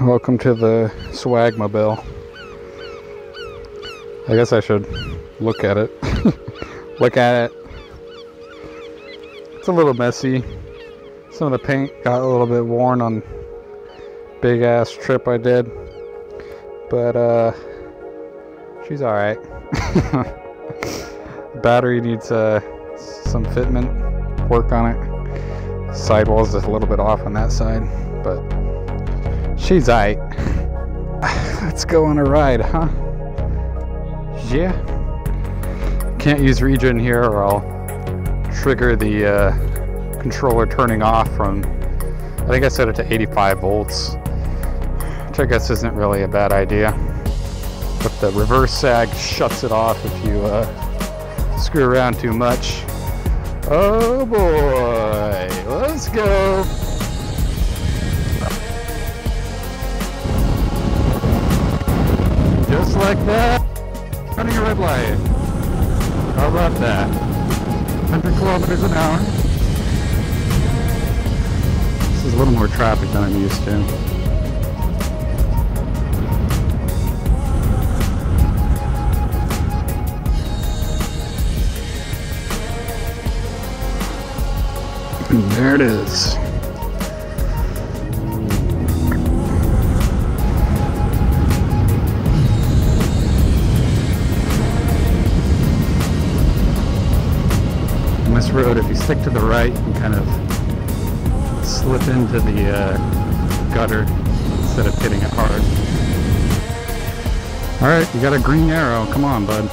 Welcome to the Swagmobile. I guess I should look at it. look at it. It's a little messy. Some of the paint got a little bit worn on big ass trip I did. But uh she's alright. Battery needs uh some fitment work on it. Sidewall's just a little bit off on that side, but she's alright. Let's go on a ride, huh? Yeah. Can't use regen here or I'll trigger the uh, controller turning off from, I think I set it to 85 volts, which I guess isn't really a bad idea. But the reverse sag shuts it off if you uh, screw around too much. Oh boy, let's go. Like that, running a red light. How about that? 100 kilometers an hour. This is a little more traffic than I'm used to. There it is. Road, if you stick to the right, can kind of slip into the uh, gutter instead of hitting it hard. Alright, you got a green arrow. Come on, bud.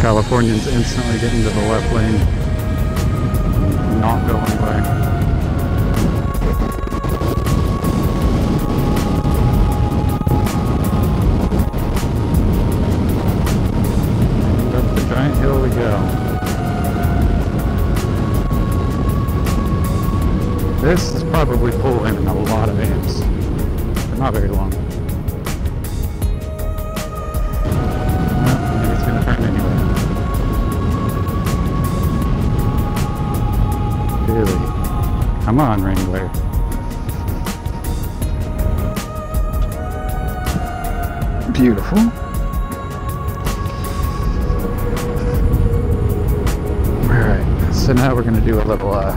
Californians instantly get into the left lane, not going anywhere. Hill we go. This is probably pulling in a lot of amps, but not very long. Really? Come on, Wrangler. Beautiful. So now we're gonna do a little uh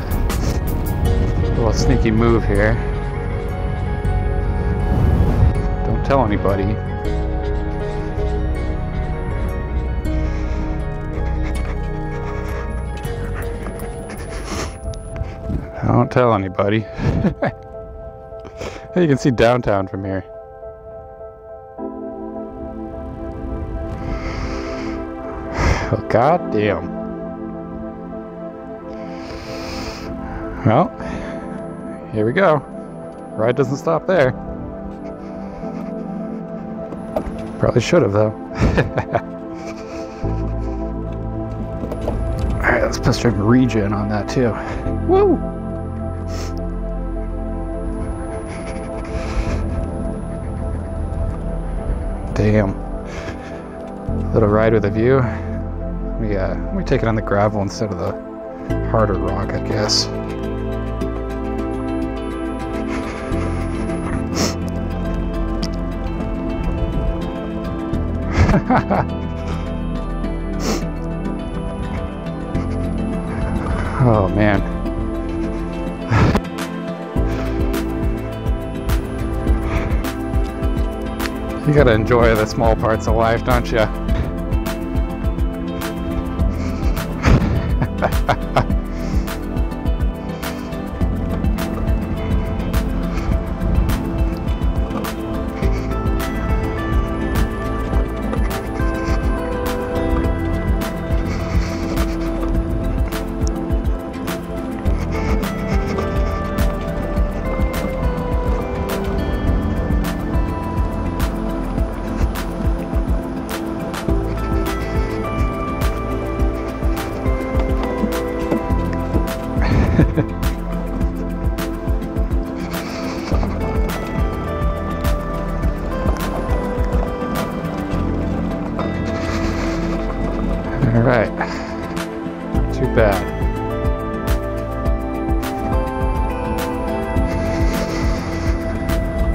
little sneaky move here. Don't tell anybody. Don't tell anybody. you can see downtown from here. Oh, God damn. Well, here we go. Ride doesn't stop there. Probably should have, though. Alright, let's put some regen on that, too. Woo! Damn. Little ride with a view. We, uh, we take it on the gravel instead of the harder rock, I guess. oh man. You gotta enjoy the small parts of life, don't you? All right, too bad.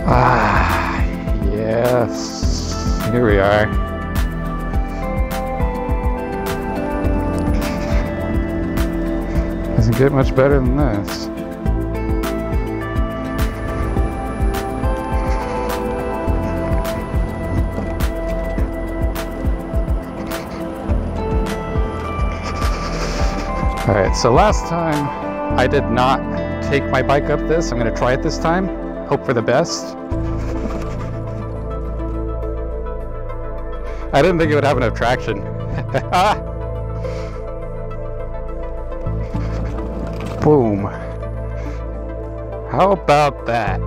Ah, yes, here we are. Doesn't get much better than this. Alright, so last time I did not take my bike up this. I'm to try it this time. Hope for the best. I didn't think it would have enough traction. Boom. How about that?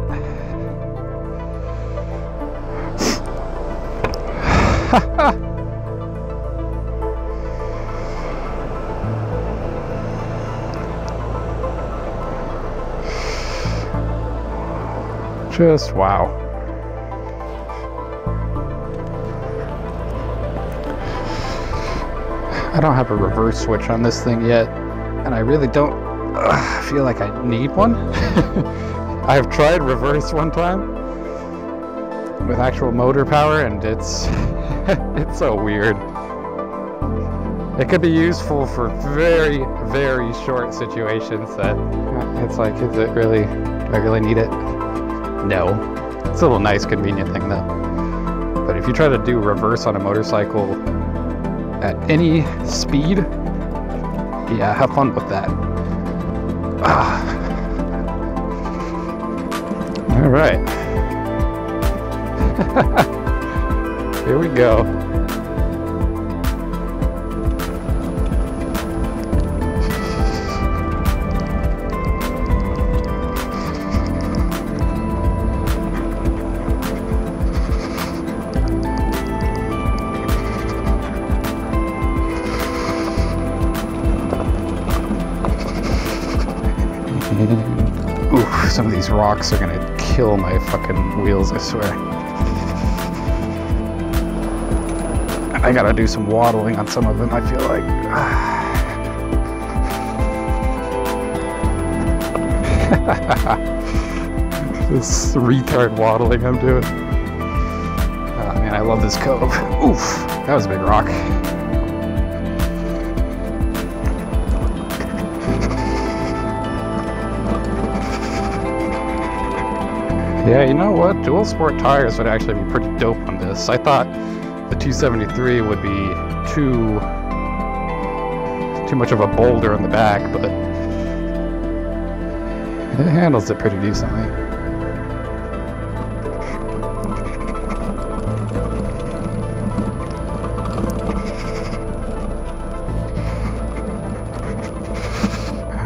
Just wow. I don't have a reverse switch on this thing yet, and I really don't uh, feel like I need one. I have tried reverse one time with actual motor power, and it's it's so weird. It could be useful for very, very short situations that it's like, is it really, do I really need it? No. It's a little nice, convenient thing though. But if you try to do reverse on a motorcycle at any speed, yeah, have fun with that. Ah. All right. Here we go. Oof, some of these rocks are gonna kill my fucking wheels, I swear. I gotta do some waddling on some of them, I feel like. this retard waddling I'm doing. Oh man, I love this cove. Oof, that was a big rock. Yeah, you know what? Dual sport tires would actually be pretty dope on this. I thought the 273 would be too too much of a boulder on the back, but it handles it pretty decently.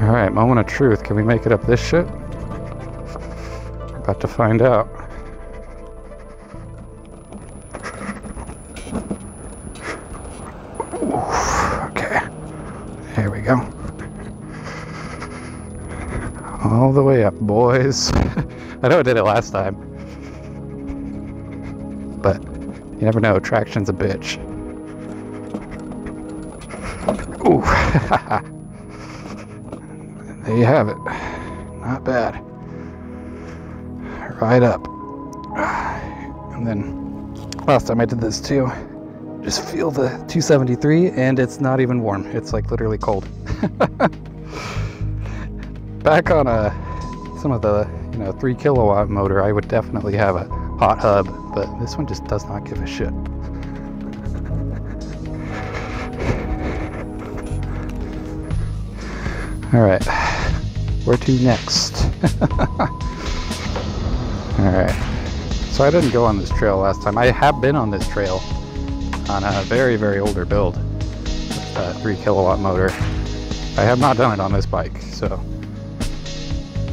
Alright, moment of truth. Can we make it up this shit? About to find out. Oof, okay. Here we go. All the way up, boys. I know I did it last time. But you never know, traction's a bitch. Ooh. there you have it. Not bad right up. And then last time I did this too, just feel the 273 and it's not even warm. It's like literally cold. Back on a some of the you know three kilowatt motor, I would definitely have a hot hub, but this one just does not give a shit. All right, where to next? Alright. So I didn't go on this trail last time. I have been on this trail on a very, very older build. With a 3 kilowatt motor. I have not done it on this bike, so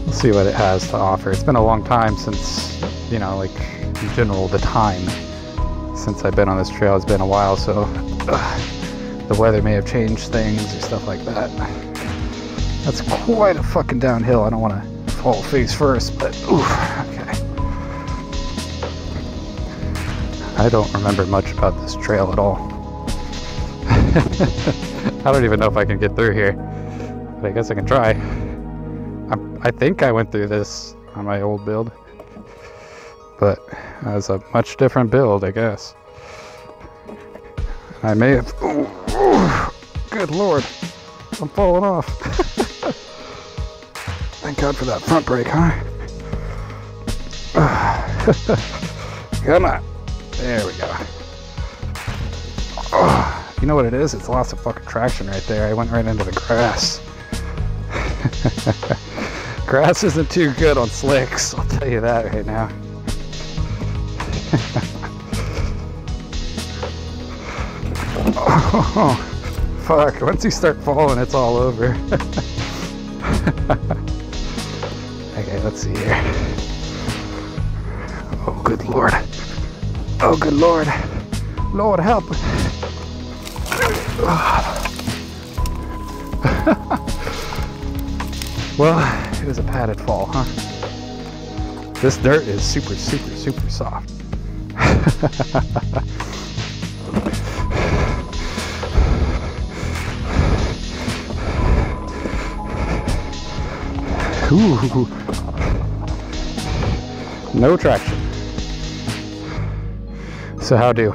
we'll see what it has to offer. It's been a long time since, you know, like in general, the time since I've been on this trail has been a while, so the weather may have changed things or stuff like that. That's quite a fucking downhill. I don't want to fall face first, but oof, okay. I don't remember much about this trail at all. I don't even know if I can get through here, but I guess I can try. I, I think I went through this on my old build. but has a much different build, I guess. I may have. Ooh, ooh, good lord, I'm falling off. Thank God for that front brake, huh? Come on. There we go. Oh, you know what it is? It's lots of fucking traction right there. I went right into the grass. grass isn't too good on slicks, I'll tell you that right now. oh, fuck. Once you start falling, it's all over. okay, let's see here. Oh, good lord. Oh, good lord. Lord, help. us. well, it was a padded fall, huh? This dirt is super, super, super soft. Ooh. No traction. So how do?